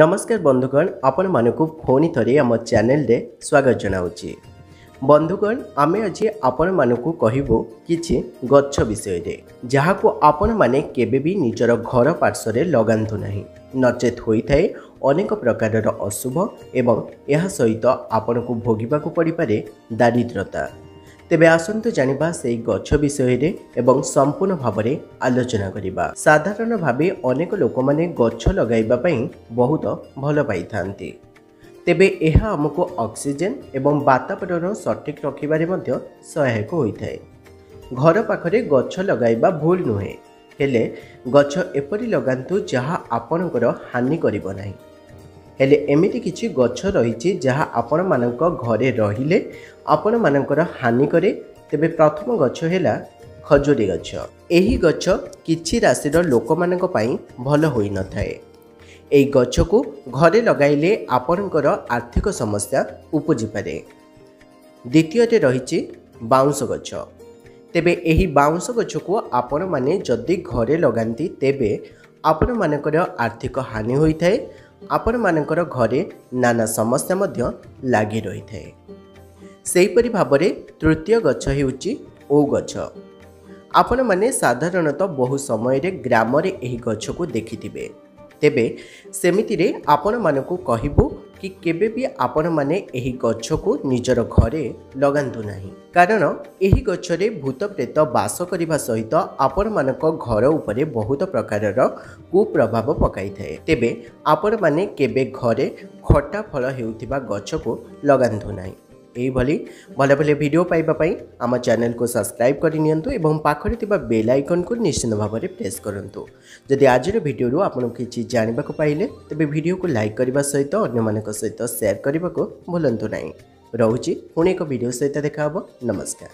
ନମସ୍କାର ବନ୍ଧୁଗଣ ଆପଣମାନଙ୍କୁ ପୁଣି ଥରେ ଆମ ଚ୍ୟାନେଲରେ ସ୍ୱାଗତ ଜଣାଉଛି ବନ୍ଧୁଗଣ ଆମେ ଆଜି ଆପଣମାନଙ୍କୁ କହିବୁ କିଛି ଗଛ ବିଷୟରେ ଯାହାକୁ ଆପଣମାନେ କେବେ ବି ନିଜର ଘର ପାର୍ଶ୍ୱରେ ଲଗାନ୍ତୁ ନାହିଁ ନଚେତ୍ ହୋଇଥାଏ ଅନେକ ପ୍ରକାରର ଅଶୁଭ ଏବଂ ଏହା ସହିତ ଆପଣଙ୍କୁ ଭୋଗିବାକୁ ପଡ଼ିପାରେ ଦାରିଦ୍ରତା তেবে আসন্তু জানিবা সেই গছ বিষয়ে এবং সম্পূর্ণ ভাবে আলোচনা করিবা। সাধারণভাবে অনেক লোক মানে গছ লগাইবাই বহুত ভাল পাই থাকে তেবে এহা আমকু অক্সিজেন এবং বাতাবরণ সঠিক রকিবারে মধ্যে সহায়ক হয়ে থাকে ঘর পাখে গছ লগাইবা ভুল নুহে হলে গছ এপরি লগাতু যাহা আপনার হানি করিব না হলে এমিটি কিছু গছ রয়েছে যা আপন মানক ঘরে রহিলে ଆପଣମାନଙ୍କର ହାନି କରେ ତେବେ ପ୍ରଥମ ଗଛ ହେଲା ଖଜୁରୀ ଗଛ ଏହି ଗଛ କିଛି ରାଶିର ଲୋକମାନଙ୍କ ପାଇଁ ଭଲ ହୋଇନଥାଏ ଏହି ଗଛକୁ ଘରେ ଲଗାଇଲେ ଆପଣଙ୍କର ଆର୍ଥିକ ସମସ୍ୟା ଉପୁଜିପାରେ ଦ୍ୱିତୀୟରେ ରହିଛି ବାଉଁଶ ଗଛ ତେବେ ଏହି ବାଉଁଶ ଗଛକୁ ଆପଣମାନେ ଯଦି ଘରେ ଲଗାନ୍ତି ତେବେ ଆପଣମାନଙ୍କର ଆର୍ଥିକ ହାନି ହୋଇଥାଏ ଆପଣମାନଙ୍କର ଘରେ ନାନା ସମସ୍ୟା ମଧ୍ୟ ଲାଗି ରହିଥାଏ ସେହିପରି ଭାବରେ ତୃତୀୟ ଗଛ ହେଉଛି ଓଉ ଗଛ ଆପଣମାନେ ସାଧାରଣତଃ ବହୁ ସମୟରେ ଗ୍ରାମରେ ଏହି ଗଛକୁ ଦେଖିଥିବେ ତେବେ ସେମିତିରେ ଆପଣମାନଙ୍କୁ କହିବୁ କି କେବେ ବି ଆପଣମାନେ ଏହି ଗଛକୁ ନିଜର ଘରେ ଲଗାନ୍ତୁ ନାହିଁ କାରଣ ଏହି ଗଛରେ ଭୂତପ୍ରେତ ବାସ କରିବା ସହିତ ଆପଣମାନଙ୍କ ଘର ଉପରେ ବହୁତ ପ୍ରକାରର କୁପ୍ରଭାବ ପକାଇଥାଏ ତେବେ ଆପଣମାନେ କେବେ ଘରେ ଖଟା ଫଳ ହେଉଥିବା ଗଛକୁ ଲଗାନ୍ତୁ ନାହିଁ यही भल भल भिड पाइबापी आम चेल को सब्सक्राइब करनी बेल आइकन को निश्चिंत भाव में प्रेस करूँ जदि आज भिडर आपन किसी जानवाक पाइले तेज भिड को लाइक करने सहित अग मान सहित सेयार करने को भूलु ना रोचे पुणी एक भिड सहित देखा नमस्कार